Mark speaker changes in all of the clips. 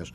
Speaker 1: años.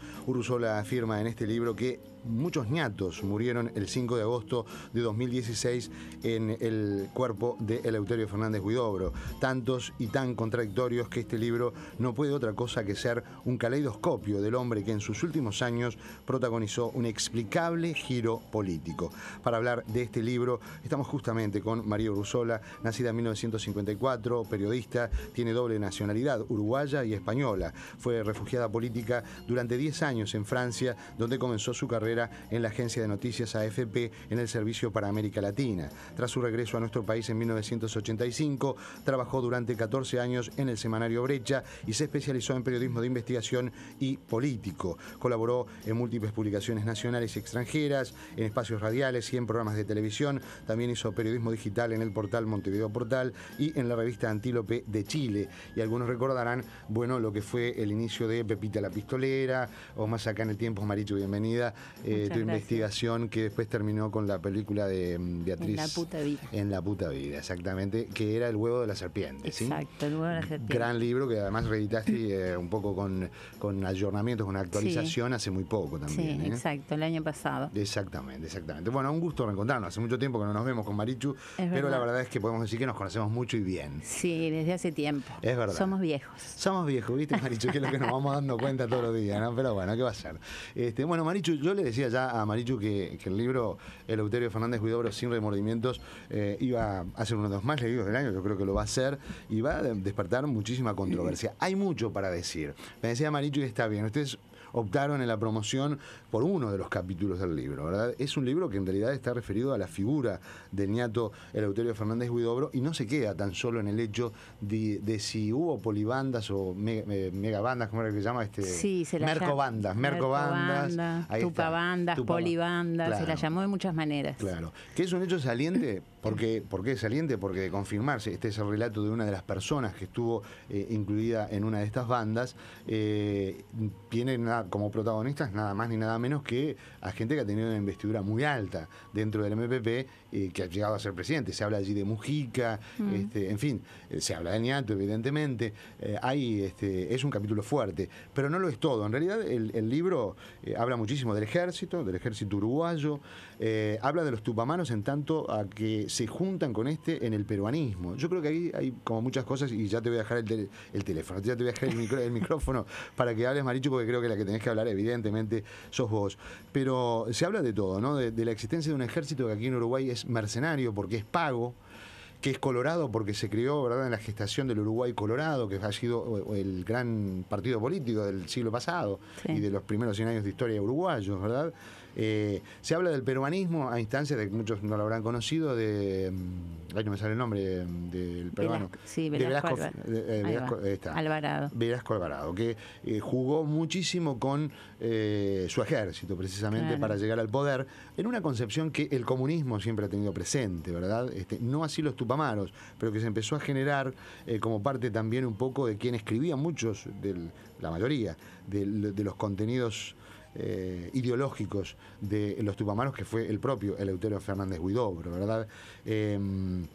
Speaker 1: Afirma en este libro que muchos ñatos murieron el 5 de agosto de 2016 en el cuerpo de Eleuterio Fernández Huidobro. Tantos y tan contradictorios que este libro no puede otra cosa que ser un caleidoscopio del hombre que en sus últimos años protagonizó un explicable giro político. Para hablar de este libro estamos justamente con María Urruzola, nacida en 1954, periodista, tiene doble nacionalidad, uruguaya y española. Fue refugiada política durante 10 años en Francia, donde comenzó su carrera en la agencia de noticias AFP en el Servicio para América Latina. Tras su regreso a nuestro país en 1985, trabajó durante 14 años en el semanario Brecha y se especializó en periodismo de investigación y político. Colaboró en múltiples publicaciones nacionales y extranjeras, en espacios radiales y en programas de televisión. También hizo periodismo digital en el portal Montevideo Portal y en la revista Antílope de Chile. Y algunos recordarán, bueno, lo que fue el inicio de Pepita la Pistolera o más acá en el tiempo, Maricho, bienvenida, eh, tu investigación que después terminó con la película de mm, Beatriz.
Speaker 2: En la puta vida.
Speaker 1: En la puta vida, exactamente, que era El huevo de la serpiente.
Speaker 2: Exacto, El huevo de la serpiente.
Speaker 1: Gran libro que además reeditaste eh, un poco con, con ayornamientos, con actualización hace muy poco también.
Speaker 2: Sí,
Speaker 1: ¿eh?
Speaker 2: exacto, el año pasado.
Speaker 1: Exactamente, exactamente. Bueno, un gusto reencontrarnos. Hace mucho tiempo que no nos vemos con Marichu, pero la verdad es que podemos decir que nos conocemos mucho y bien.
Speaker 2: Sí, desde hace tiempo.
Speaker 1: Es verdad.
Speaker 2: Somos viejos.
Speaker 1: Somos viejos, ¿viste, Marichu? que es lo que nos vamos dando cuenta todos los días, ¿no? Pero bueno, ¿qué va a ser? Este, bueno, Marichu, yo le decía ya a Marichu que, el libro Eleuterio Fernández Huidobro sin remordimientos eh, iba a ser uno de los más leídos del año, yo creo que lo va a ser, y va a despertar muchísima controversia. Hay mucho para decir. Me decía Marichu que está bien, ustedes optaron en la promoción por uno de los capítulos del libro, ¿verdad? Es un libro que en realidad está referido a la figura del ñato Eleuterio Fernández Huidobro y no se queda tan solo en el hecho de, si hubo polibandas o megabandas, ¿cómo era que se llama? Este,
Speaker 2: sí, se la
Speaker 1: mercobandas, mercobandas,
Speaker 2: tupabandas, polibandas, se la llamó de muchas maneras.
Speaker 1: Claro, que es un hecho saliente, porque, ¿por qué es saliente? Porque de confirmarse, este es el relato de una de las personas que estuvo eh, incluida en una de estas bandas, eh, tiene como protagonistas nada más ni nada menos que a gente que ha tenido una investidura muy alta dentro del MPP y que ha llegado a ser presidente. Se habla allí de Mujica, mm. este, en fin, eh, se habla de Niato, evidentemente. Eh, hay, este, es un capítulo fuerte, pero no lo es todo. En realidad, el, libro eh, habla muchísimo del ejército, del ejército uruguayo, habla de los tupamanos en tanto a que se juntan con este en el peruanismo. Yo creo que ahí hay como muchas cosas y ya te voy a dejar el, teléfono, ya te voy a dejar el, micrófono para que hables, Maricho, porque creo que la que tenés que hablar, evidentemente, sos vos. Pero se habla de todo, ¿no? De, la existencia de un ejército que aquí en Uruguay es mercenario porque es pago que es colorado porque se crió ¿verdad? en la gestación del Uruguay Colorado, que ha sido el gran partido político del siglo pasado y de los primeros 100 años de historia uruguayos, ¿verdad? Eh, se habla del peruanismo a instancias de que muchos no lo habrán conocido, de. Mm, ay, no me sale el nombre del peruano.
Speaker 2: sí, Velasco, Alvarado.
Speaker 1: Velasco Alvarado, que eh, jugó muchísimo con eh, su ejército, precisamente, para llegar al poder, en una concepción que el comunismo siempre ha tenido presente, ¿verdad? Este, no así los tupamaros, pero que se empezó a generar como parte también un poco de quien escribía muchos, de la mayoría, de los contenidos eh, ideológicos de los tupamaros, que fue el propio Eleuterio Fernández Huidobro, ¿verdad? Em,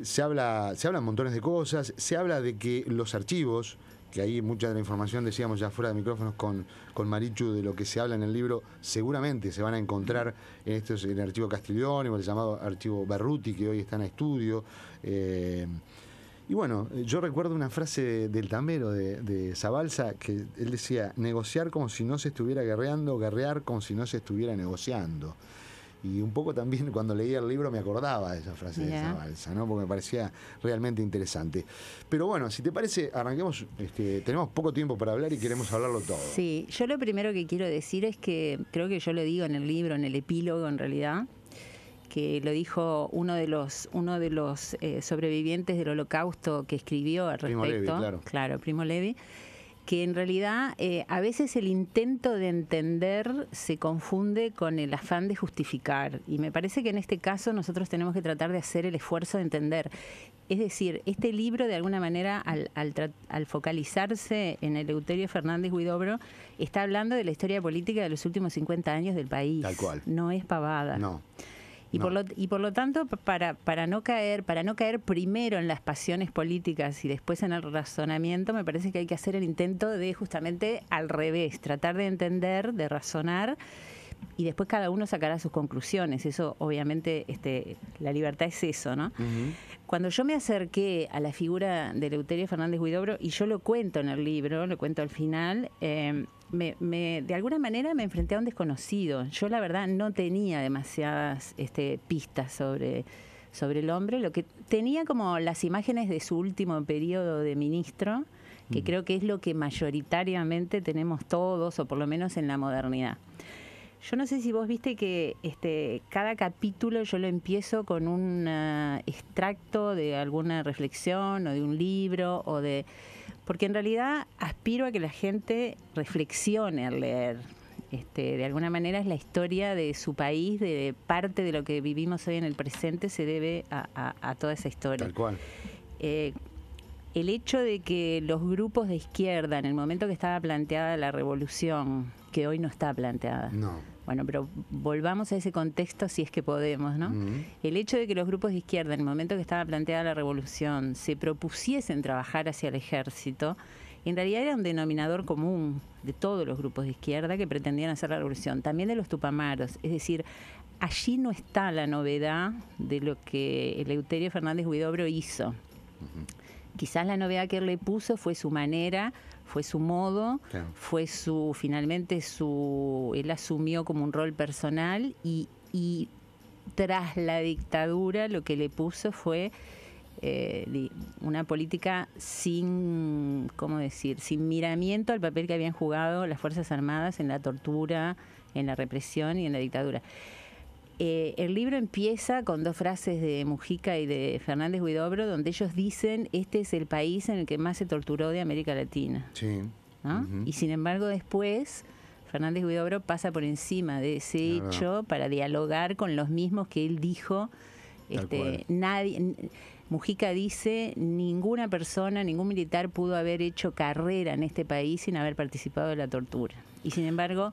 Speaker 1: se habla, se hablan montones de cosas, se habla de que los archivos, que ahí mucha de la información decíamos ya fuera de micrófonos con, con Marichu de lo que se habla en el libro, seguramente se van a encontrar en, estos, en el archivo Castiglione o el llamado archivo Berruti, que hoy está en estudio. Eh, y bueno, yo recuerdo una frase del tambero de, de Zabalza que él decía, negociar como si no se estuviera guerreando, guerrear como si no se estuviera negociando. Y un poco también cuando leía el libro me acordaba de esa frase de Zabalza, ¿no? porque me parecía realmente interesante. Pero bueno, si te parece, arranquemos, este, tenemos poco tiempo para hablar y queremos hablarlo todo.
Speaker 2: Sí, yo lo primero que quiero decir es que creo que yo lo digo en el libro, en el epílogo en realidad, que lo dijo uno de los uno de los eh, sobrevivientes del holocausto que escribió al respecto, claro. Primo Levi, que en realidad eh, a veces el intento de entender se confunde con el afán de justificar. Y me parece que en este caso nosotros tenemos que tratar de hacer el esfuerzo de entender. Es decir, este libro de alguna manera al, al focalizarse en el Eleuterio Fernández Huidobro está hablando de la historia política de los últimos 50 años del país.
Speaker 1: Tal cual.
Speaker 2: No es pavada.
Speaker 1: No.
Speaker 2: Y, por lo, y por lo tanto, para, para, no caer, para no caer primero en las pasiones políticas y después en el razonamiento, me parece que hay que hacer el intento de justamente al revés, tratar de entender, de razonar y después cada uno sacará sus conclusiones. Eso, obviamente, este, la libertad es eso, ¿no? Cuando yo me acerqué a la figura de Leuterio Fernández Huidobro, y yo lo cuento en el libro, lo cuento al final, eh, me, de alguna manera me enfrenté a un desconocido. Yo la verdad no tenía demasiadas este, pistas sobre, sobre el hombre. Lo que tenía como las imágenes de su último periodo de ministro, que mm. creo que es lo que mayoritariamente tenemos todos, o por lo menos en la modernidad. Yo no sé si vos viste que este, cada capítulo yo lo empiezo con un uh, extracto de alguna reflexión o de un libro o de porque en realidad aspiro a que la gente reflexione al leer. Este, de alguna manera es la historia de su país, de parte de lo que vivimos hoy en el presente se debe a, toda esa historia.
Speaker 1: Tal cual.
Speaker 2: Eh, el hecho de que los grupos de izquierda, en el momento que estaba planteada la revolución, que hoy no está planteada.
Speaker 1: No
Speaker 2: bueno, pero volvamos a ese contexto si es que podemos, ¿no? El hecho de que los grupos de izquierda, en el momento que estaba planteada la revolución, se propusiesen trabajar hacia el ejército, en realidad era un denominador común de todos los grupos de izquierda que pretendían hacer la revolución, también de los tupamaros. Es decir, allí no está la novedad de lo que Eleuterio Fernández Huidobro hizo. Quizás la novedad que él le puso fue su manera fue su modo, fue su, finalmente su, él asumió como un rol personal y, y tras la dictadura lo que le puso fue eh, una política sin, ¿cómo decir?, sin miramiento al papel que habían jugado las Fuerzas Armadas en la tortura, en la represión y en la dictadura. Eh, el libro empieza con dos frases de Mujica y de Fernández Huidobro, donde ellos dicen, este es el país en el que más se torturó de América Latina.
Speaker 1: Sí.
Speaker 2: Y sin embargo después Fernández Huidobro pasa por encima de ese hecho para dialogar con los mismos que él dijo. Este, nadie, Mujica dice, ninguna persona, ningún militar pudo haber hecho carrera en este país sin haber participado de la tortura. Y sin embargo,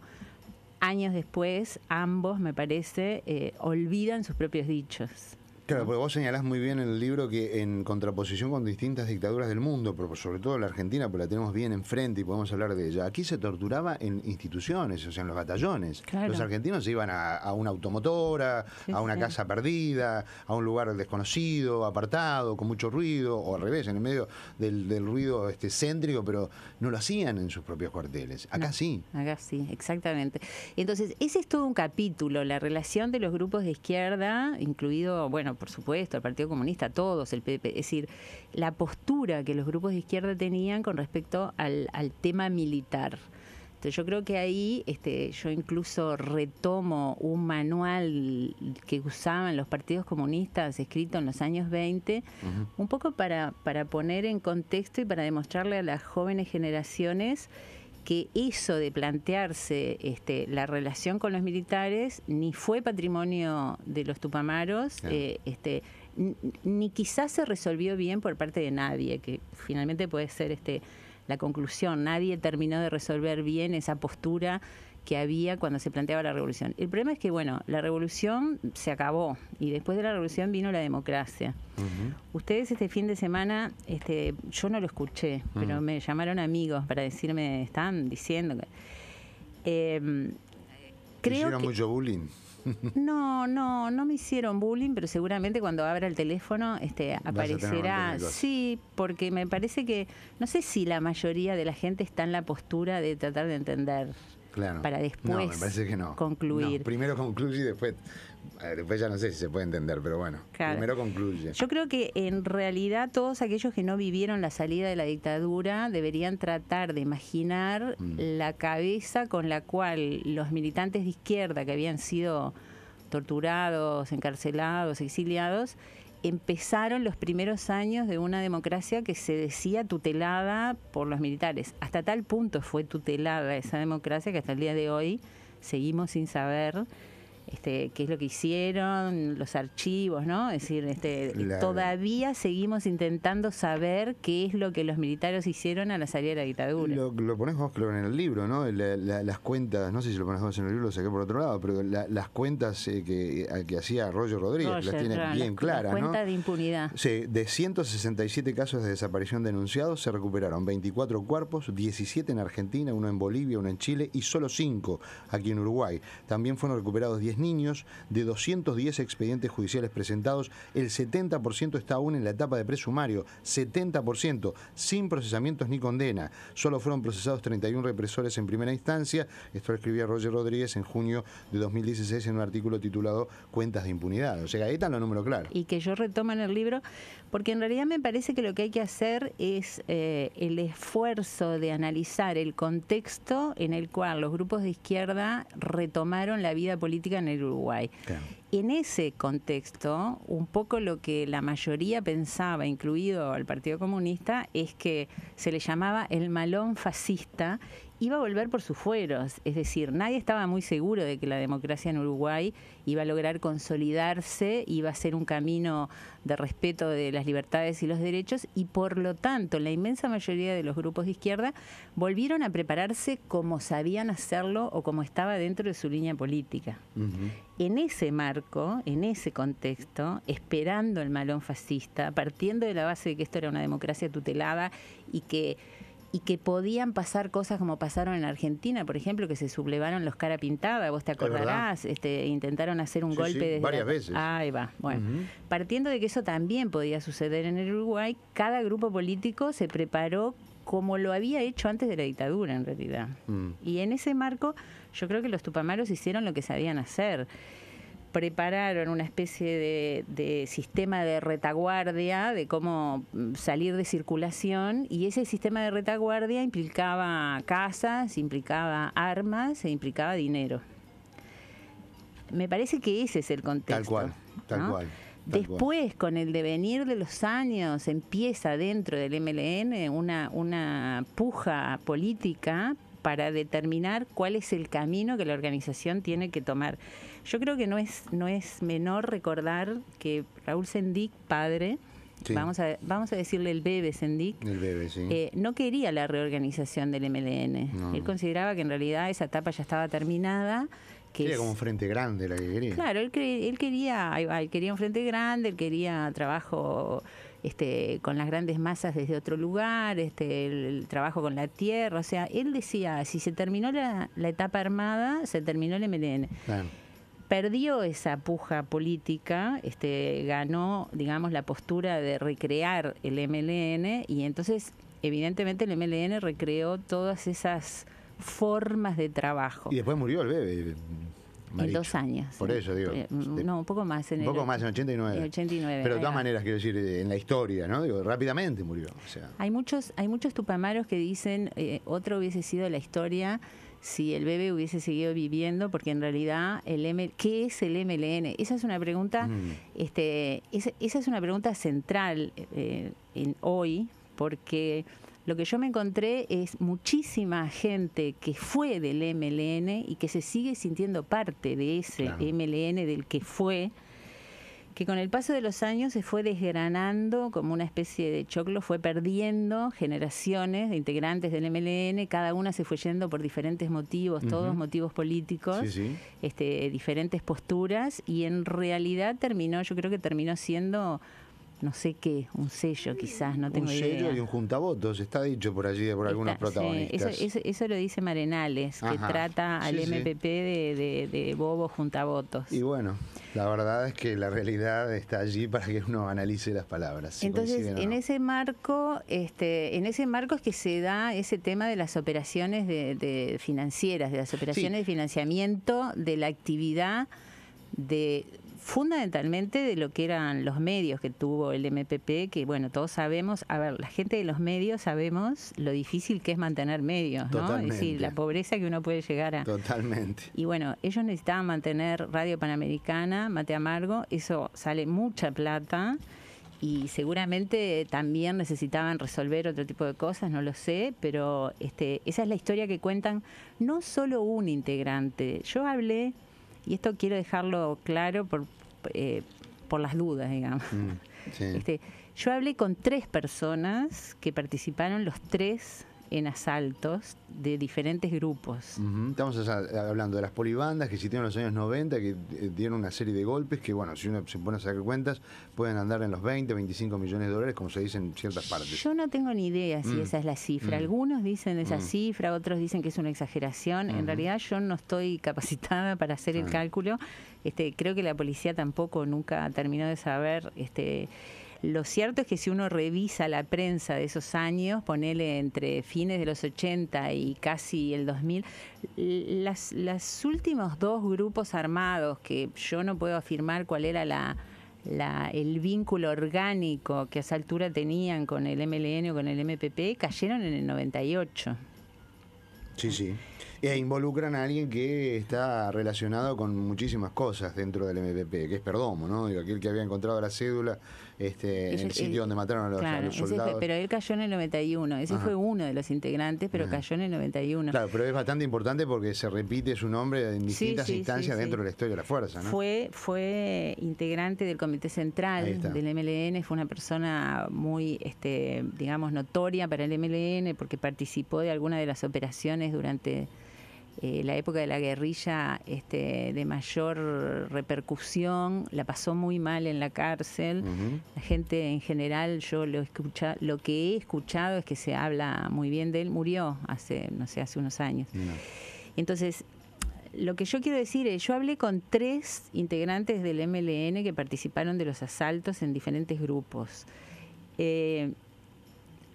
Speaker 2: años después, ambos, me parece, eh, olvidan sus propios dichos.
Speaker 1: Claro, porque vos señalás muy bien en el libro que en contraposición con distintas dictaduras del mundo, pero sobre todo la Argentina, porque la tenemos bien enfrente y podemos hablar de ella, aquí se torturaba en instituciones, o sea, en los batallones. Los argentinos se iban a, una automotora, a una casa perdida, a un lugar desconocido, apartado, con mucho ruido, o al revés, en el medio del, ruido este, céntrico, pero no lo hacían en sus propios cuarteles. Acá sí.
Speaker 2: Acá sí, exactamente. Entonces, ese es todo un capítulo, la relación de los grupos de izquierda, incluido, bueno, por supuesto, el Partido Comunista, todos, el PP, es decir, la postura que los grupos de izquierda tenían con respecto al, tema militar. Entonces yo creo que ahí este, yo incluso retomo un manual que usaban los partidos comunistas escrito en los años 20, un poco para, para poner en contexto y para demostrarle a las jóvenes generaciones que eso de plantearse este, la relación con los militares ni fue patrimonio de los tupamaros, eh, este, ni quizás se resolvió bien por parte de nadie, que finalmente puede ser este, la conclusión. Nadie terminó de resolver bien esa postura que había cuando se planteaba la revolución. El problema es que, bueno, la revolución se acabó y después de la revolución vino la democracia. Ustedes este fin de semana, este, yo no lo escuché, pero me llamaron amigos para decirme, están diciendo que...
Speaker 1: Eh, creo ¿Hicieron mucho bullying?
Speaker 2: No, no, no me hicieron bullying, pero seguramente cuando abra el teléfono este, aparecerá. Sí, porque me parece que, no sé si la mayoría de la gente está en la postura de tratar de entender para después concluir.
Speaker 1: primero concluye y después, después ya no sé si se puede entender, pero bueno, primero concluye.
Speaker 2: Yo creo que en realidad todos aquellos que no vivieron la salida de la dictadura deberían tratar de imaginar mm. la cabeza con la cual los militantes de izquierda que habían sido torturados, encarcelados, exiliados, empezaron los primeros años de una democracia que se decía tutelada por los militares. Hasta tal punto fue tutelada esa democracia que hasta el día de hoy seguimos sin saber este, qué es lo que hicieron, los archivos, ¿no? Es decir, este, todavía seguimos intentando saber qué es lo que los militares hicieron a la salida de la dictadura.
Speaker 1: Lo, lo pones vos, creo, en el libro, ¿no? las cuentas, no sé si lo pones vos en el libro, lo saqué por otro lado, pero las cuentas eh, que, que hacía Roger Rodríguez, las tiene bien claras,
Speaker 2: ¿no? De impunidad.
Speaker 1: Sí, de 167 casos de desaparición denunciados, se recuperaron 24 cuerpos, 17 en Argentina, uno en Bolivia, uno en Chile y solo 5 aquí en Uruguay. También fueron recuperados 10 niños, de 210 expedientes judiciales presentados, el 70% está aún en la etapa de presumario, 70%, sin procesamientos ni condena. Solo fueron procesados 31 represores en primera instancia. Esto lo escribía Roger Rodríguez en junio de 2016 en un artículo titulado Cuentas de impunidad. O sea, ahí están los números claros.
Speaker 2: Y que yo retomo en el libro, porque en realidad me parece que lo que hay que hacer es eh, el esfuerzo de analizar el contexto en el cual los grupos de izquierda retomaron la vida política en el Uruguay. En ese contexto, un poco lo que la mayoría pensaba, incluido el Partido Comunista, es que se le llamaba el malón fascista iba a volver por sus fueros. Es decir, nadie estaba muy seguro de que la democracia en Uruguay iba a lograr consolidarse, iba a ser un camino de respeto de las libertades y los derechos y por lo tanto la inmensa mayoría de los grupos de izquierda volvieron a prepararse como sabían hacerlo o como estaba dentro de su línea política. En ese marco, en ese contexto, esperando el malón fascista, partiendo de la base de que esto era una democracia tutelada y que y que podían pasar cosas como pasaron en Argentina, por ejemplo, que se sublevaron los cara pintada, vos te acordarás, este, intentaron hacer un golpe
Speaker 1: desde varias veces.
Speaker 2: Ahí va. Bueno, partiendo de que eso también podía suceder en el Uruguay, cada grupo político se preparó como lo había hecho antes de la dictadura, en realidad. Mm. Y en ese marco, yo creo que los tupamaros hicieron lo que sabían hacer prepararon una especie de, sistema de retaguardia, de cómo mm, salir de circulación, y ese sistema de retaguardia implicaba casas, implicaba armas e implicaba dinero. Me parece que ese es el contexto.
Speaker 1: Tal cual, tal cual.
Speaker 2: Después, con el devenir de los años, empieza dentro del MLN una, una puja política para determinar cuál es el camino que la organización tiene que tomar. Yo creo que no es, no es menor recordar que Raúl Sendic, padre, Vamos, a, vamos a decirle el bebé Sendic, eh, no quería la reorganización del MLN. Él consideraba que en realidad esa etapa ya estaba terminada. Que
Speaker 1: como un frente grande la que quería.
Speaker 2: Claro, él, él quería, él quería un frente grande, él quería trabajo este, con las grandes masas desde otro lugar, este, el, trabajo con la tierra. O sea, él decía, si se terminó la, etapa armada, se terminó el MLN. Perdió esa puja política, este, ganó, digamos, la postura de recrear el MLN y entonces, evidentemente, el MLN recreó todas esas formas de trabajo.
Speaker 1: Y después murió el bebé.
Speaker 2: En dos años.
Speaker 1: Por eso digo.
Speaker 2: Eh, no, un poco más.
Speaker 1: En un poco más, en 89.
Speaker 2: En 89.
Speaker 1: Pero de todas maneras, quiero decir, en la historia, ¿no? Digo, rápidamente murió.
Speaker 2: Hay muchos hay muchos tupamaros que dicen, eh, otro hubiese sido la historia si el bebé hubiese seguido viviendo, porque en realidad, el M ¿qué es el MLN? Esa es una pregunta, mm. este, esa, es una pregunta central eh, en hoy, porque lo que yo me encontré es muchísima gente que fue del MLN y que se sigue sintiendo parte de ese MLN del que fue, que con el paso de los años se fue desgranando como una especie de choclo, fue perdiendo generaciones de integrantes del MLN, cada una se fue yendo por diferentes motivos, todos motivos políticos, Este, diferentes posturas, y en realidad terminó, yo creo que terminó siendo no sé qué, un sello quizás, no tengo idea.
Speaker 1: Un sello y un juntavotos, está dicho por allí por algunos protagonistas.
Speaker 2: eso, lo dice Marenales, que trata al MPP de, de, bobo juntavotos.
Speaker 1: Y bueno, la verdad es que la realidad está allí para que uno analice las palabras.
Speaker 2: Entonces, en ese marco, este, en ese marco es que se da ese tema de las operaciones de, financieras, de las operaciones de financiamiento de la actividad de fundamentalmente de lo que eran los medios que tuvo el MPP, que bueno, todos sabemos, a ver, la gente de los medios sabemos lo difícil que es mantener medios, ¿no? Es decir, la pobreza que uno puede llegar a...
Speaker 1: Totalmente.
Speaker 2: Y bueno, ellos necesitaban mantener Radio Panamericana, Mate Amargo, eso sale mucha plata y seguramente también necesitaban resolver otro tipo de cosas, no lo sé, pero este, esa es la historia que cuentan no solo un integrante. Yo hablé y esto quiero dejarlo claro por, eh, por las dudas, digamos. Mm, este, yo hablé con tres personas que participaron los tres en asaltos de diferentes grupos.
Speaker 1: Estamos hablando de las polibandas que existieron en los años 90, que eh, dieron una serie de golpes que, bueno, si uno se pone a sacar cuentas, pueden andar en los 20, 25 millones de dólares, como se dice en ciertas partes.
Speaker 2: Yo no tengo ni idea si mm. esa es la cifra. Mm. Algunos dicen esa mm. cifra, otros dicen que es una exageración. En realidad yo no estoy capacitada para hacer el cálculo. Este, creo que la policía tampoco nunca terminó de saber este, lo cierto es que si uno revisa la prensa de esos años, ponele entre fines de los 80 y casi el 2000, las, los últimos dos grupos armados, que yo no puedo afirmar cuál era la, el vínculo orgánico que a esa altura tenían con el MLN o con el MPP, cayeron en el 98.
Speaker 1: Sí, sí. E involucran a alguien que está relacionado con muchísimas cosas dentro del MPP, que es Perdomo, ¿no? Aquel que había encontrado la cédula este, en el sitio donde mataron a los, soldados.
Speaker 2: pero él cayó en el 91, ese fue uno de los integrantes, pero cayó en el 91.
Speaker 1: Claro, pero es bastante importante porque se repite su nombre en distintas instancias dentro de la historia de la fuerza, ¿no?
Speaker 2: Fue, fue integrante del Comité Central del MLN, fue una persona muy, este, digamos, notoria para el MLN porque participó de alguna de las operaciones durante eh, la época de la guerrilla este, de mayor repercusión, la pasó muy mal en la cárcel. La gente en general, yo lo, escucha, lo que he escuchado es que se habla muy bien de él, murió hace, no sé, hace unos años. Entonces, lo que yo quiero decir es, yo hablé con tres integrantes del MLN que participaron de los asaltos en diferentes grupos. Eh,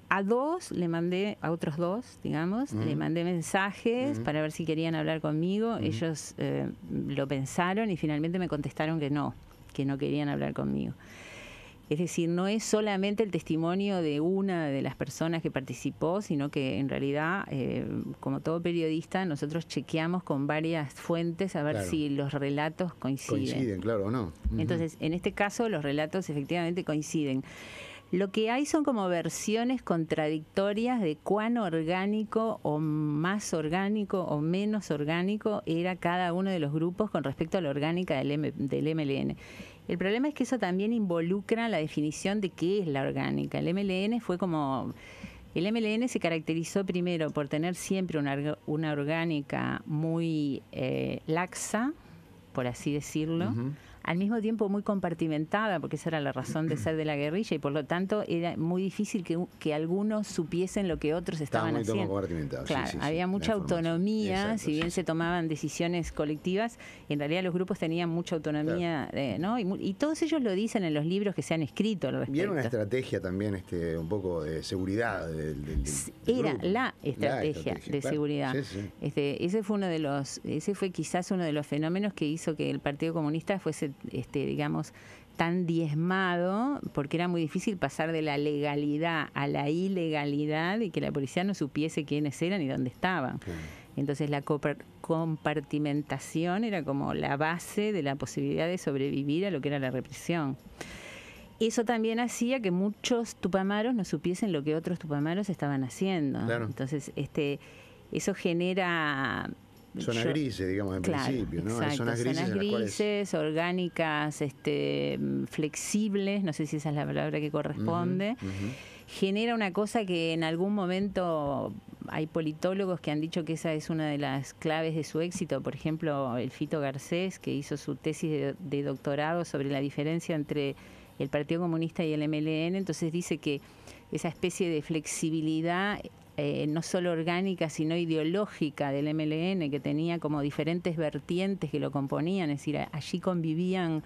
Speaker 2: a dos le mandé, a otros dos, digamos, le mandé mensajes para ver si querían hablar conmigo. Ellos eh, lo pensaron y finalmente me contestaron que no, que no querían hablar conmigo. Es decir, no es solamente el testimonio de una de las personas que participó, sino que en realidad, eh, como todo periodista, nosotros chequeamos con varias fuentes a ver si los relatos coinciden.
Speaker 1: Coinciden, claro, o no.
Speaker 2: Entonces, en este caso, los relatos efectivamente coinciden. Lo que hay son como versiones contradictorias de cuán orgánico o más orgánico o menos orgánico era cada uno de los grupos con respecto a la orgánica del, MLN. El problema es que eso también involucra la definición de qué es la orgánica. El MLN fue como... El MLN se caracterizó primero por tener siempre una, una orgánica muy eh, laxa, por así decirlo al mismo tiempo muy compartimentada, porque esa era la razón de ser de la guerrilla, y por lo tanto era muy difícil que, que algunos supiesen lo que otros estaban muy haciendo. Claro, había mucha autonomía, si bien se tomaban decisiones colectivas, en realidad los grupos tenían mucha autonomía, eh, ¿no? Y, todos ellos lo dicen en los libros que se han escrito al
Speaker 1: respecto. una estrategia también, este, un poco de seguridad del,
Speaker 2: Era la estrategia, de seguridad. Este, ese fue uno de los, ese fue quizás uno de los fenómenos que hizo que el Partido Comunista fuese este, digamos, tan diezmado, porque era muy difícil pasar de la legalidad a la ilegalidad y que la policía no supiese quiénes eran y dónde estaban. Entonces la compartimentación era como la base de la posibilidad de sobrevivir a lo que era la represión. Eso también hacía que muchos tupamaros no supiesen lo que otros tupamaros estaban haciendo. Entonces, este, eso genera
Speaker 1: Zonas grises, digamos, en principio, ¿no?
Speaker 2: zonas grises, orgánicas, este, flexibles, no sé si esa es la palabra que corresponde. Genera una cosa que en algún momento hay politólogos que han dicho que esa es una de las claves de su éxito. Por ejemplo, el Fito Garcés, que hizo su tesis de doctorado sobre la diferencia entre el Partido Comunista y el MLN, entonces dice que esa especie de flexibilidad eh, no solo orgánica, sino ideológica del MLN, que tenía como diferentes vertientes que lo componían, es decir, allí convivían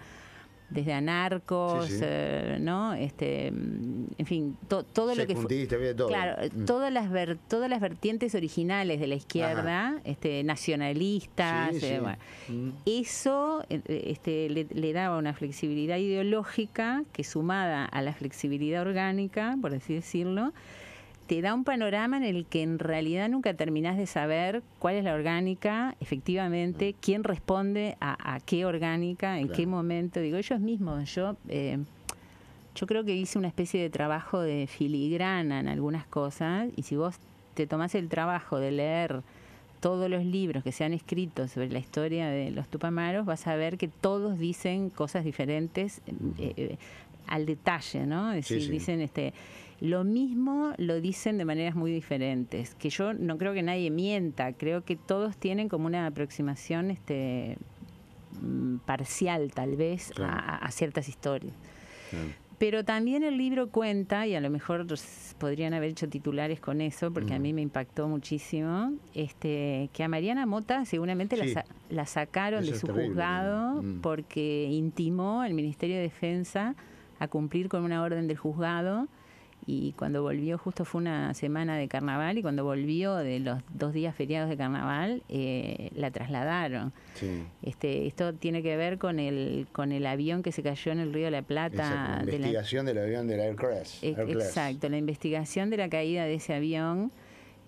Speaker 2: desde anarcos, eh, ¿no? Este, en fin, todo lo que fue, claro, mm. todas las todas las vertientes originales de la izquierda, este, nacionalistas, eh, mm. eso este, le, le, daba una flexibilidad ideológica que sumada a la flexibilidad orgánica, por así decirlo, te da un panorama en el que en realidad nunca terminás de saber cuál es la orgánica, efectivamente, mm. quién responde a, qué orgánica, en qué momento. Digo, ellos mismos, yo, eh, yo creo que hice una especie de trabajo de filigrana en algunas cosas, y si vos te tomás el trabajo de leer todos los libros que se han escrito sobre la historia de los Tupamaros, vas a ver que todos dicen cosas diferentes eh, eh, al detalle, ¿no? Es decir, dicen este lo mismo lo dicen de maneras muy diferentes, que yo no creo que nadie mienta, creo que todos tienen como una aproximación este mm, parcial tal vez a, ciertas historias. Pero también el libro cuenta, y a lo mejor podrían haber hecho titulares con eso, porque a mí me impactó muchísimo, este, que a Mariana Mota seguramente la, sacaron de su juzgado mm. porque intimó al Ministerio de Defensa a cumplir con una orden del juzgado y cuando volvió, justo fue una semana de carnaval, y cuando volvió de los dos días feriados de carnaval, eh, la trasladaron. Este, esto tiene que ver con el, con el avión que se cayó en el Río de la Plata.
Speaker 1: la investigación del avión del
Speaker 2: Aircraft. Exacto, la investigación de la caída de ese avión.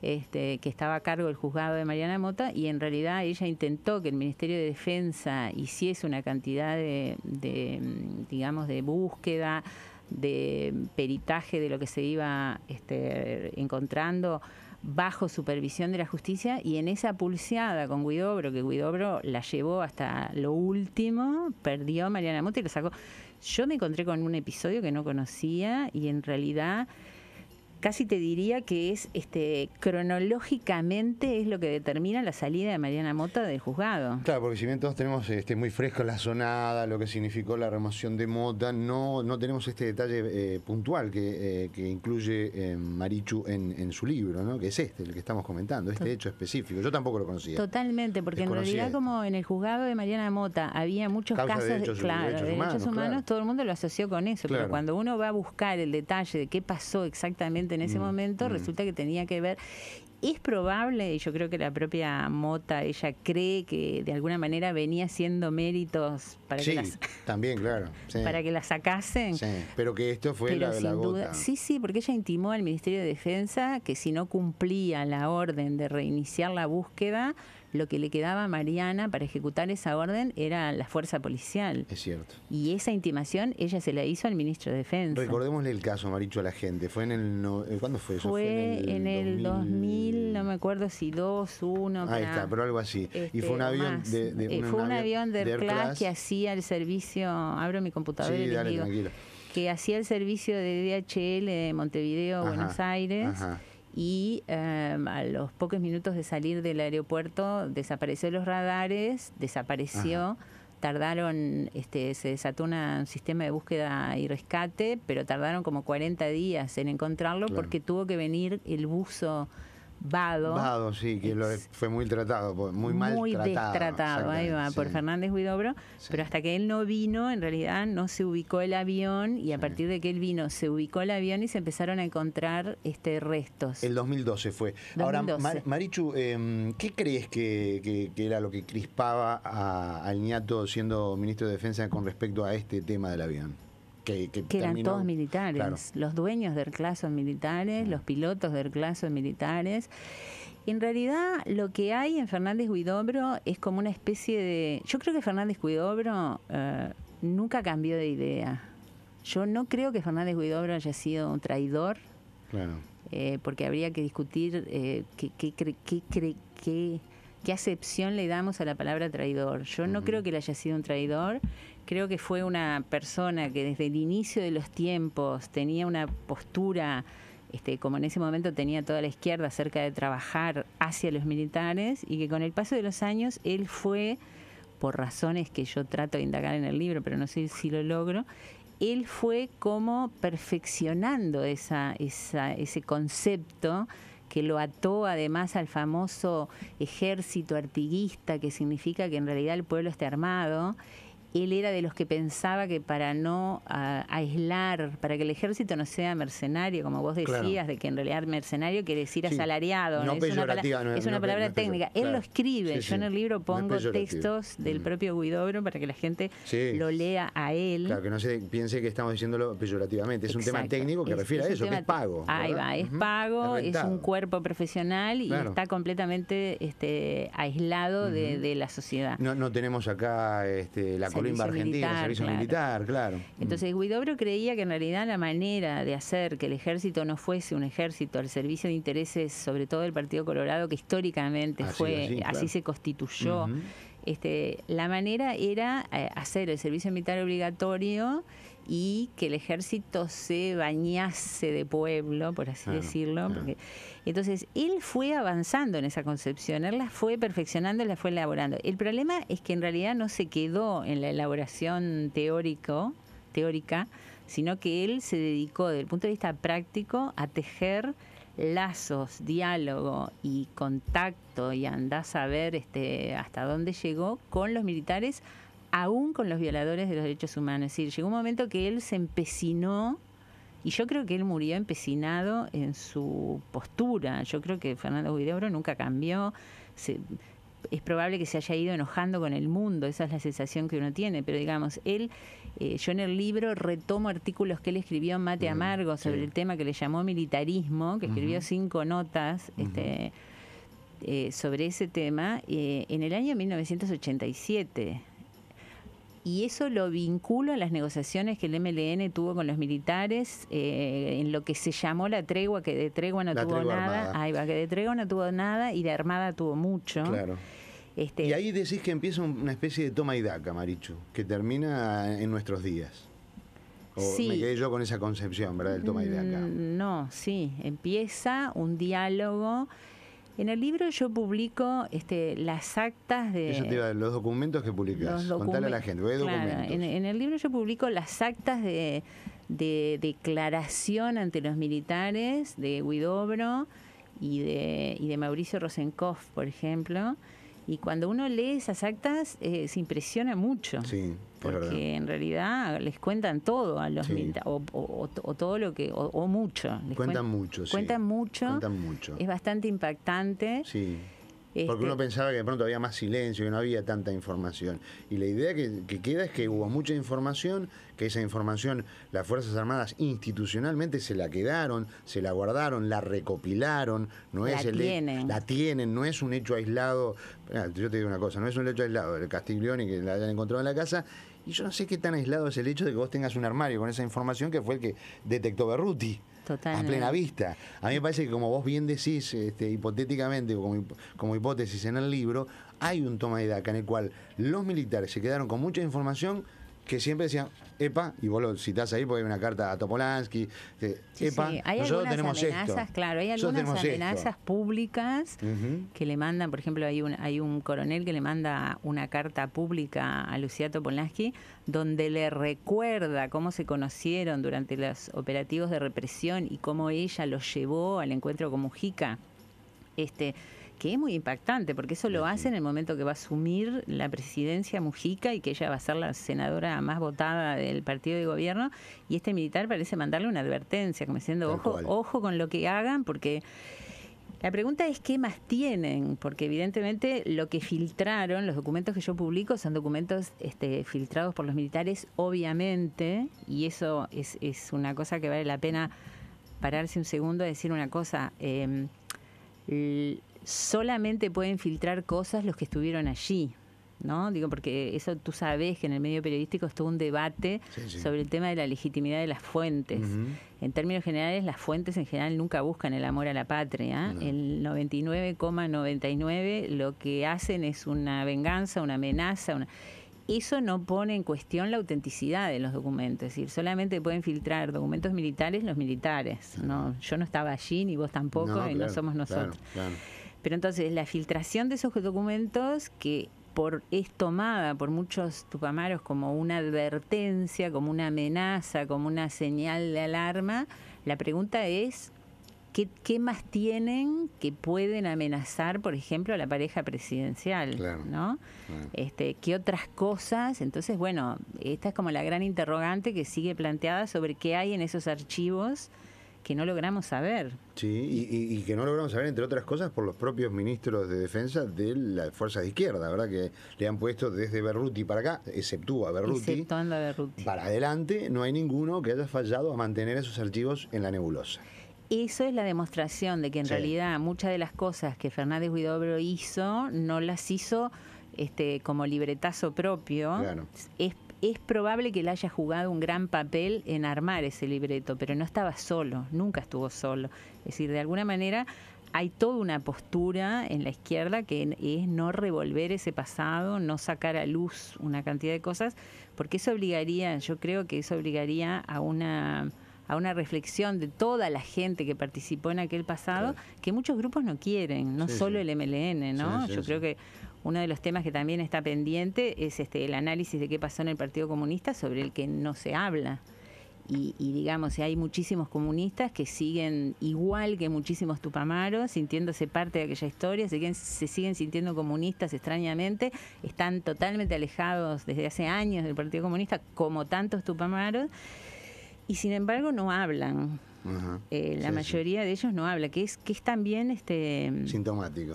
Speaker 2: Este, que estaba a cargo del juzgado de Mariana Mota y en realidad ella intentó que el Ministerio de Defensa hiciese una cantidad de, de digamos, de búsqueda, de peritaje de lo que se iba este, encontrando bajo supervisión de la justicia y en esa pulseada con Guidobro, que Guidobro la llevó hasta lo último, perdió Mariana Mota y lo sacó. Yo me encontré con un episodio que no conocía y en realidad casi te diría que es este cronológicamente es lo que determina la salida de Mariana Mota del juzgado.
Speaker 1: Claro, porque si bien todos tenemos este, muy fresco la sonada, lo que significó la remoción de Mota, no, no tenemos este detalle eh, puntual que, eh, incluye eh, Marichu en, su libro, ¿no? que es este, el que estamos comentando, este hecho específico. Yo tampoco lo conocía.
Speaker 2: Totalmente, porque en realidad como en el juzgado de Mariana Mota había muchos casos de derechos, claro, derechos, humanos, todo el mundo lo asoció con eso, pero cuando uno va a buscar el detalle de qué pasó exactamente en ese mm, momento, mm. resulta que tenía que ver es probable, y yo creo que la propia Mota, ella cree que de alguna manera venía haciendo méritos para que las,
Speaker 1: también, claro,
Speaker 2: para que la sacasen.
Speaker 1: pero que esto fue la, la gota.
Speaker 2: Sí, sí, porque ella intimó al Ministerio de Defensa que si no cumplía la orden de reiniciar la búsqueda, lo que le quedaba a Mariana para ejecutar esa orden era la fuerza policial.
Speaker 1: Es cierto.
Speaker 2: Y esa intimación ella se la hizo al ministro de Defensa.
Speaker 1: Recordémosle el caso, Maricho, a la gente. ¿Fue en el. Eh, ¿Cuándo fue eso?
Speaker 2: Fue, en el, 2000... no me acuerdo si 2, 1.
Speaker 1: Ahí está, pero algo así. y fue un este, avión de. de
Speaker 2: eh, fue un avión de Air que hacía el servicio. Abro mi computadora y les digo. Que hacía el servicio de DHL de Montevideo, Buenos Aires. Ajá y em, a los pocos minutos de salir del aeropuerto desapareció los radares, desapareció. Tardaron, este, se desató un sistema de búsqueda y rescate, pero tardaron como 40 días en encontrarlo porque tuvo que venir el buzo Vado.
Speaker 1: Vado, sí, que lo fue muy tratado, muy mal
Speaker 2: muy destratado, ahí va, por Fernández Huidobro, pero hasta que él no vino, en realidad no se ubicó el avión y a partir de que él vino se ubicó el avión y se empezaron a encontrar este restos.
Speaker 1: El 2012 fue. Ahora, Marichu, em, ¿qué crees que, era lo que crispaba a, al ñato siendo ministro de Defensa con respecto a este tema del avión?
Speaker 2: Que, eran todos militares. Los dueños del claso militares, los pilotos del claso militares. En realidad, lo que hay en Fernández Huidobro es como una especie de. Yo creo que Fernández Huidobro eh, nunca cambió de idea. Yo no creo que Fernández Huidobro haya sido un traidor. Claro. Eh, porque habría que discutir eh, qué, qué, qué, qué, acepción le damos a la palabra traidor. Yo no creo que él haya sido un traidor creo que fue una persona que desde el inicio de los tiempos tenía una postura, este, como en ese momento tenía toda la izquierda acerca de trabajar hacia los militares y que con el paso de los años él fue, por razones que yo trato de indagar en el libro, pero no sé si lo logro, él fue como perfeccionando esa, esa, ese concepto que lo ató además al famoso ejército artiguista, que significa que en realidad el pueblo esté armado, él era de los que pensaba que para no aislar, para que el ejército no sea mercenario, como vos decías, de que en realidad mercenario quiere decir asalariado,
Speaker 1: no,
Speaker 2: es, una palabra, es una palabra técnica. él lo escribe, yo en el libro pongo textos del mm. propio Guidobro para que la gente lo lea a él.
Speaker 1: Claro, que no se piense que estamos diciéndolo peyorativamente, es un tema técnico que refiere a eso, que es pago.
Speaker 2: Ahí va, es pago, es, un cuerpo profesional y está completamente este, aislado de, la sociedad.
Speaker 1: No, no tenemos acá este, la
Speaker 2: servicio
Speaker 1: Argentina,
Speaker 2: militar.
Speaker 1: servicio
Speaker 2: claro.
Speaker 1: militar, claro.
Speaker 2: Entonces Guidobro creía que en realidad la manera de hacer que el ejército no fuese un ejército al servicio de intereses, sobre todo del Partido Colorado, que históricamente fue,
Speaker 1: así,
Speaker 2: se constituyó, este, la manera era eh, hacer el servicio militar obligatorio y que el ejército se bañase de pueblo, por así
Speaker 1: Claro,
Speaker 2: decirlo.
Speaker 1: claro.
Speaker 2: Porque, entonces, él fue avanzando en esa concepción, él la fue perfeccionando, la fue elaborando. El problema es que en realidad no se quedó en la elaboración teórico, teórica, sino que él se dedicó, desde el punto de vista práctico, a tejer lazos, diálogo y contacto y andás a ver este, hasta dónde llegó con los militares, aún con los violadores de los derechos humanos. Es decir, llegó un momento que él se empecinó y yo creo que él murió empecinado en su postura. Yo creo que Fernando Guidobro nunca cambió. Se- es probable que se haya ido enojando con el mundo, esa es la sensación que uno tiene, pero digamos, él, eh, yo en el libro retomo artículos que él escribió en Mate
Speaker 1: Mm,
Speaker 2: Amargo sobre
Speaker 1: sí.
Speaker 2: el tema que le llamó militarismo, que escribió cinco notas este, eh, sobre ese tema eh, en el año 1987. Y eso lo vinculo a las negociaciones que el MLN tuvo con los militares, eh, en lo que se llamó la tregua, que de tregua no
Speaker 1: La
Speaker 2: tuvo
Speaker 1: tregua
Speaker 2: nada.
Speaker 1: armada.
Speaker 2: Ahí va, que de tregua no tuvo nada y de armada tuvo mucho.
Speaker 1: Claro.
Speaker 2: Este,
Speaker 1: Y ahí decís que empieza un- una especie de toma y daca, Marichu, que termina en nuestros días. O
Speaker 2: Sí.
Speaker 1: me quedé yo con esa concepción, ¿verdad? Del toma y daca.
Speaker 2: Mm, No, sí, empieza un diálogo. En el libro yo publico este, las actas de...
Speaker 1: Eso te iba, los documentos que publicás.
Speaker 2: los
Speaker 1: Contale a la gente,
Speaker 2: Claro,
Speaker 1: documentos.
Speaker 2: en, en el libro yo publico las actas de, de declaración ante los militares de Huidobro y de, y de Mauricio Rosenkopf, por ejemplo. Y cuando uno lee esas actas eh, se impresiona mucho.
Speaker 1: Sí.
Speaker 2: Porque en realidad les cuentan todo a los
Speaker 1: Sí.
Speaker 2: militares, o, o- o todo lo que, o, o mucho. Les
Speaker 1: Cuentan
Speaker 2: cuen-
Speaker 1: mucho, sí.
Speaker 2: Cuentan mucho.
Speaker 1: Cuentan mucho.
Speaker 2: Es bastante impactante.
Speaker 1: Sí.
Speaker 2: Este,
Speaker 1: Porque uno pensaba que de pronto había más silencio, que no había tanta información. Y la idea que, que queda es que hubo mucha información, que esa información las Fuerzas Armadas institucionalmente se la quedaron, se la guardaron, la recopilaron, no
Speaker 2: La
Speaker 1: es el
Speaker 2: tienen.
Speaker 1: la tienen, no es un hecho aislado. Yo te digo una cosa, no es un hecho aislado del Castiglioni que la hayan encontrado en la casa. Y yo no sé qué tan aislado es el hecho de que vos tengas un armario con esa información que fue el que detectó Berruti. A plena vista. A mí me parece que como vos bien decís, este, hipotéticamente, como, como hipótesis en el libro, hay un toma de daca en el cual los militares se quedaron con mucha información que siempre decían, epa, y vos lo citás ahí porque hay una carta a Topolansky, que,
Speaker 2: Sí,
Speaker 1: epa,
Speaker 2: sí. Hay
Speaker 1: nosotros
Speaker 2: algunas
Speaker 1: tenemos
Speaker 2: amenazas,
Speaker 1: esto.
Speaker 2: claro, hay algunas
Speaker 1: tenemos esto".
Speaker 2: amenazas públicas que le mandan, por ejemplo, hay un, hay un coronel que le manda una carta pública a Lucía Topolansky donde le recuerda cómo se conocieron durante los operativos de represión y cómo ella los llevó al encuentro con Mujica. Este, que es muy impactante, porque eso lo hace en el momento que va a asumir la presidencia Mujica y que ella va a ser la senadora más votada del partido de gobierno, y este militar parece mandarle una advertencia, como diciendo,
Speaker 1: Tal
Speaker 2: ojo,
Speaker 1: cual.
Speaker 2: ojo con lo que hagan, porque la pregunta es qué más tienen, porque evidentemente lo que filtraron, los documentos que yo publico son documentos este, filtrados por los militares, obviamente, y eso es, es una cosa que vale la pena pararse un segundo a decir una cosa. eh, l- solamente pueden filtrar cosas los que estuvieron allí. ¿No? Digo, porque eso tú sabes que en el medio periodístico es todo un debate
Speaker 1: Sí, sí.
Speaker 2: sobre el tema de la legitimidad de las fuentes. En términos generales, las fuentes en general nunca buscan el amor a la patria.
Speaker 1: No.
Speaker 2: El 99,99 lo que hacen es una venganza, una amenaza. Una... Eso no pone en cuestión la autenticidad de los documentos. Es decir, solamente pueden filtrar documentos militares los militares. No, yo no estaba allí, ni vos tampoco,
Speaker 1: No,
Speaker 2: y no somos
Speaker 1: claro,
Speaker 2: nosotros.
Speaker 1: claro.
Speaker 2: Pero entonces la filtración de esos documentos que por es tomada por muchos tupamaros como una advertencia, como una amenaza, como una señal de alarma, la pregunta es ¿qué, qué más tienen que pueden amenazar, por ejemplo, a la pareja presidencial?
Speaker 1: Claro,
Speaker 2: ¿no?
Speaker 1: claro.
Speaker 2: Este, ¿Qué otras cosas? Entonces, bueno, esta es como la gran interrogante que sigue planteada sobre qué hay en esos archivos que no logramos saber.
Speaker 1: Sí, y, que no logramos saber, entre otras cosas, por los propios ministros de defensa de las fuerzas de izquierda, ¿verdad? Que le han puesto desde Berruti para acá, exceptúa Berruti,
Speaker 2: Exceptuando a Berruti.
Speaker 1: para adelante, no hay ninguno que haya fallado a mantener esos archivos en la nebulosa.
Speaker 2: Eso es la demostración de que en
Speaker 1: Sí.
Speaker 2: realidad muchas de las cosas que Fernández Huidobro hizo no las hizo este, como libretazo propio, es, es probable que él haya jugado un gran papel en armar ese libreto, pero no estaba solo, nunca estuvo solo. Es decir, de alguna manera hay toda una postura en la izquierda que es no revolver ese pasado, no sacar a luz una cantidad de cosas, porque eso obligaría, yo creo que eso obligaría a una a una reflexión de toda la gente que participó en aquel pasado, que muchos grupos no quieren, no solo el MLN, ¿no? yo creo que uno de los temas que también está pendiente es este el análisis de qué pasó en el Partido Comunista sobre el que no se habla. Y, digamos, hay muchísimos comunistas que siguen igual que muchísimos tupamaros, sintiéndose parte de aquella historia, se, se siguen sintiendo comunistas extrañamente, están totalmente alejados desde hace años del Partido Comunista, como tantos tupamaros, y sin embargo no hablan. Eh, la mayoría de ellos no habla, que es, que es también este
Speaker 1: sintomático.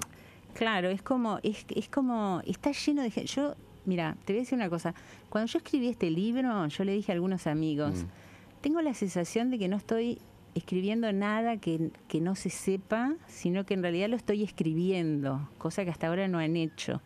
Speaker 2: Claro, es como, es, es como, está lleno de gente. Yo, mira, te voy a decir una cosa. Cuando yo escribí este libro, yo le dije a algunos amigos, mm tengo la sensación de que no estoy escribiendo nada que, que, no se sepa, sino que en realidad lo estoy escribiendo, cosa que hasta ahora no han hecho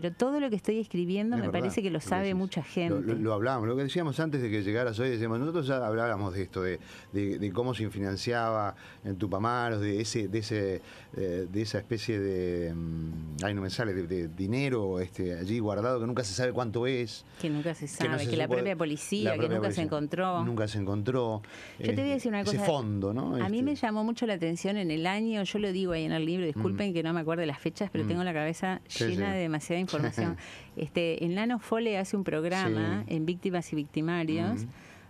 Speaker 2: pero todo lo que estoy escribiendo me parece que lo sabe mucha gente.
Speaker 1: Lo, hablábamos, lo que decíamos antes de que llegaras hoy, decíamos, nosotros ya hablábamos de esto, de, de, cómo se financiaba en Tupamaros, de ese, de ese, eh, de esa especie de, mm, ay no me sale, de, dinero este, allí guardado que nunca se sabe cuánto es.
Speaker 2: Que nunca se sabe, que, la propia policía, que nunca se encontró.
Speaker 1: Nunca se encontró.
Speaker 2: Yo te voy a decir una cosa.
Speaker 1: Ese fondo, ¿no?
Speaker 2: A mí me este. llamó mucho la atención en el año, yo lo digo ahí en el libro, disculpen mm. que no me acuerdo de las fechas, pero mm. tengo la cabeza llena de demasiada información. este, en Lano Fole hace un programa en Víctimas y Victimarios.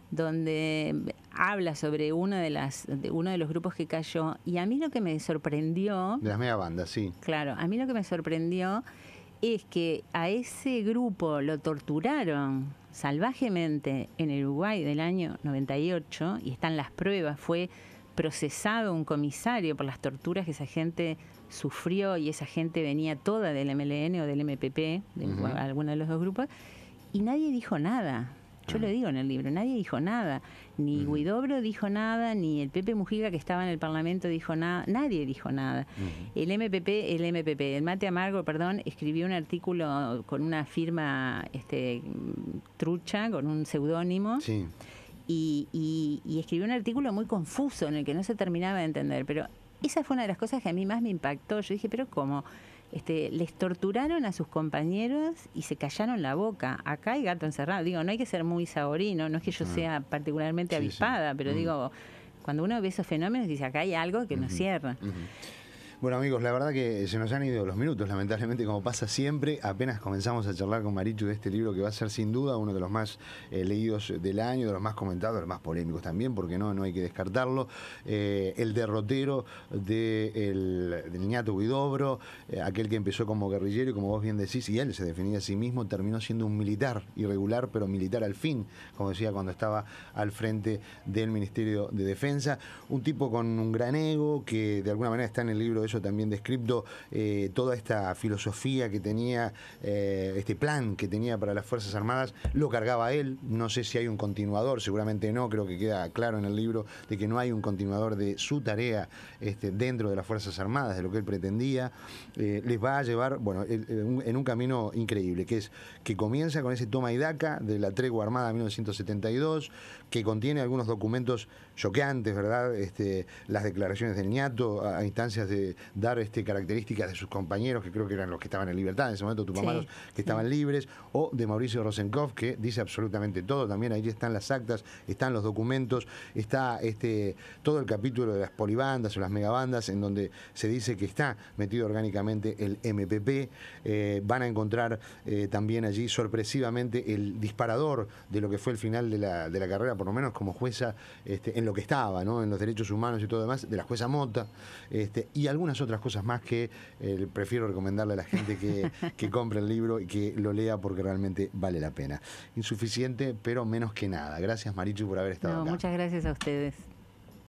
Speaker 2: donde habla sobre uno de las de uno de los grupos que cayó y a mí lo que me sorprendió
Speaker 1: de las mega bandas sí
Speaker 2: claro a mí lo que me sorprendió es que a ese grupo lo torturaron salvajemente en el Uruguay del año 98 y están las pruebas fue procesado un comisario por las torturas que esa gente sufrió y esa gente venía toda del MLN o del MPP, de alguno de los dos grupos, y nadie dijo nada. Yo lo digo en el libro, nadie dijo nada. Ni Guidobro dijo nada, ni el Pepe Mujica que estaba en el Parlamento dijo nada, nadie dijo nada. El MPP, el MPP, el Mate Amargo, perdón, escribió un artículo con una firma este, trucha, con un seudónimo. Y, y, y escribió un artículo muy confuso en el que no se terminaba de entender, pero esa fue una de las cosas que a mí más me impactó. Yo dije, pero ¿cómo? Este, les torturaron a sus compañeros y se callaron la boca. Acá hay gato encerrado. Digo, no hay que ser muy saborino, no es que yo ah. sea particularmente avispada, pero mm. digo, cuando uno ve esos fenómenos, dice, acá hay algo que no cierra.
Speaker 1: Bueno amigos, la verdad que se nos han ido los minutos, lamentablemente como pasa siempre, apenas comenzamos a charlar con Marichu de este libro que va a ser sin duda uno de los más eh, leídos del año, de los más comentados, de los más polémicos también, porque no, no hay que descartarlo. Eh, el derrotero de el, del ñato Guidobro, eh, aquel que empezó como guerrillero y como vos bien decís, y él se definía a sí mismo, terminó siendo un militar, irregular, pero militar al fin, como decía cuando estaba al frente del Ministerio de Defensa. Un tipo con un gran ego que de alguna manera está en el libro también descripto, eh, toda esta filosofía que tenía, eh, este plan que tenía para las Fuerzas Armadas, lo cargaba él. No sé si hay un continuador, seguramente no, creo que queda claro en el libro de que no hay un continuador de su tarea este, dentro de las Fuerzas Armadas, de lo que él pretendía. Eh, les va a llevar, bueno, en un camino increíble, que es que comienza con ese toma y daca de la tregua armada de 1972, que contiene algunos documentos choqueantes, ¿verdad? Este, las declaraciones del ñato a, instancias de dar este, características de sus compañeros, que creo que eran los que estaban en libertad en ese momento, Tupamaros, que estaban libres, o de Mauricio Rosenkopf, que dice absolutamente todo, también. Ahí están las actas, están los documentos, está este, todo el capítulo de las polibandas o las megabandas, en donde se dice que está metido orgánicamente el MPP, eh, van a encontrar eh, también allí sorpresivamente el disparador de lo que fue el final de la, de la carrera, por lo menos como jueza este, en lo que estaba, ¿no? en los derechos humanos y todo demás, de la jueza Mota, este, y algunas otras cosas más que eh, prefiero recomendarle a la gente que, que compre el libro y que lo lea porque realmente vale la pena. Insuficiente, pero menos que nada. Gracias Marichu por haber estado acá.
Speaker 2: Muchas gracias a ustedes.